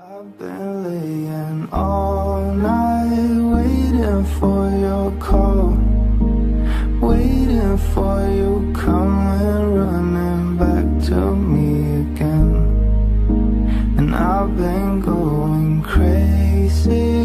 I've been laying all night waiting for your call. Waiting for you coming running back to me again. And I've been going crazy.